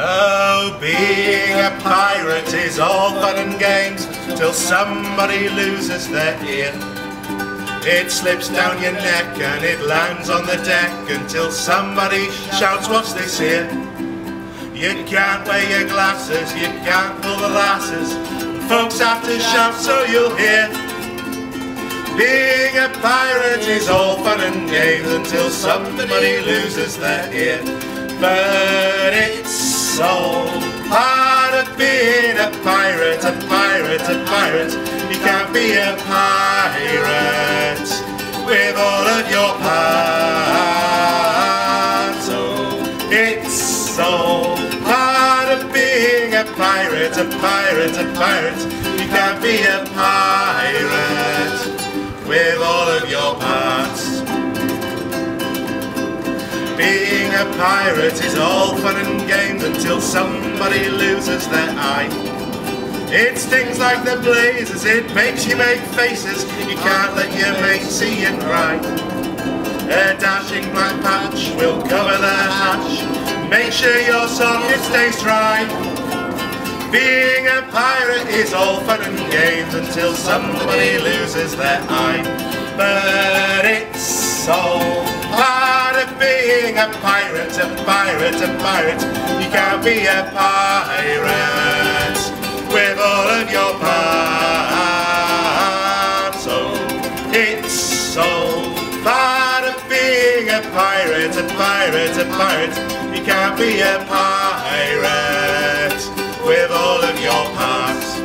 Oh, being a pirate is all fun and games till somebody loses their ear. It slips down your neck and it lands on the deck until somebody shouts, What's this here? You can't wear your glasses, you can't pull the lasses. Folks have to shout so you'll hear. Being a pirate is all fun and games until somebody loses their ear. But it's so hard of being a pirate, a pirate, a pirate. You can't be a pirate with all of your parts. Oh, it's so hard of being a pirate, a pirate, a pirate. You can't be a pirate with all of your parts. Being a pirate is all fun and games until somebody loses their eye. It stings like the blazes, it makes you make faces, you can't let your mate see you cry. A dashing black patch will cover the hatch, make sure your socket stays dry. Being a pirate is all fun and games until somebody loses their eye. But it's of being a pirate, a pirate, a pirate. You can't be a pirate with all of your parts. Oh, it's so hard of being a pirate, a pirate, a pirate. You can't be a pirate with all of your parts.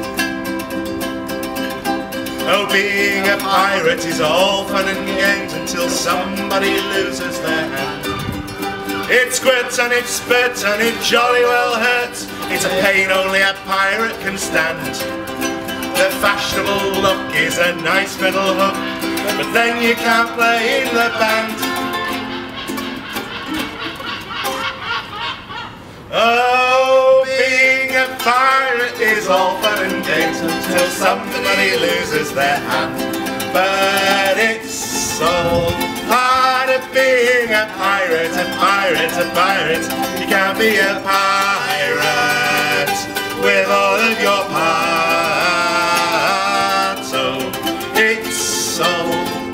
Oh, being a pirate is all fun and games until somebody loses their hand. It squirts and it spits and it jolly well hurts. It's a pain only a pirate can stand. The fashionable look is a nice middle hook, but then you can't play in the band. Oh, being a pirate is all fun and games until somebody loses their hand. But it's so hard being a pirate, a pirate, a pirate. You can't be a pirate with all of your parts. Oh, it's so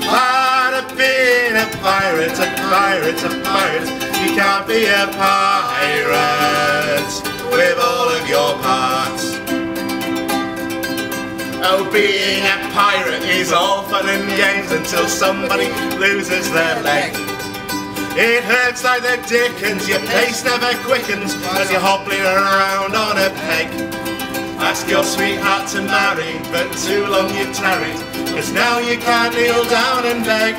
hard of being a pirate, a pirate, a pirate. You can't be a pirate with all of your parts. Oh, being a pirate is all fun and games until somebody loses their leg. It hurts like the dickens, your pace never quickens as you're hobbling around on a peg. Ask your sweetheart to marry, but too long you've tarried, cause now you can't kneel down and beg.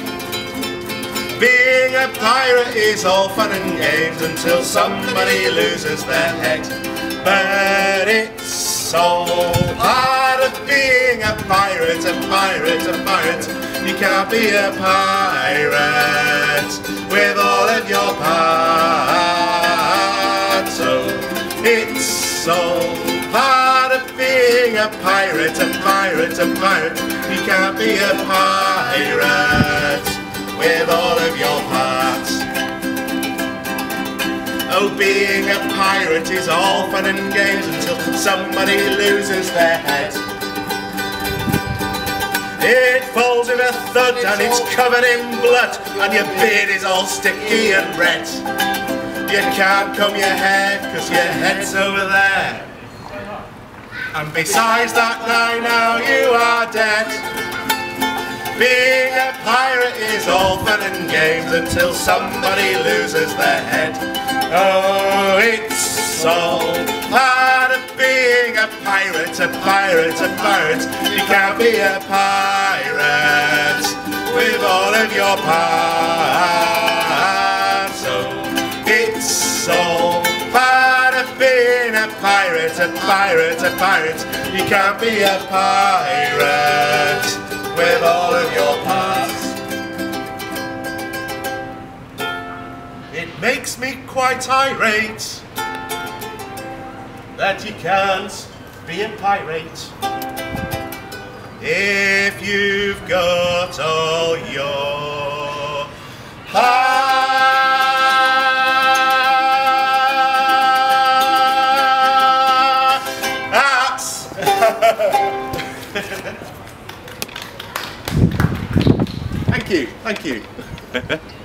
Being a pirate is all fun and games until somebody loses their head. But it's so hard of being a pirate, a pirate, a pirate. You can't be a pirate with all of your parts. Oh, it's so hard of being a pirate, a pirate, a pirate. You can't be a pirate with all of your parts. Oh, being a pirate is all fun and games until somebody loses their head. It falls with a thud and it's covered in blood and your beard is all sticky and red. You can't comb your hair cause your head's over there. And besides that now, now you are dead. Being a pirate is all fun and games until somebody loses their head. Oh, it's hard of being a pirate, a pirate, a pirate. You can't be a pirate with all of your parts. Oh, it's so hard of being a pirate, a pirate, a pirate. You can't be a pirate with all of your parts. It makes me quite irate that you can't be a pirate. If you've got all your hats. thank you, thank you.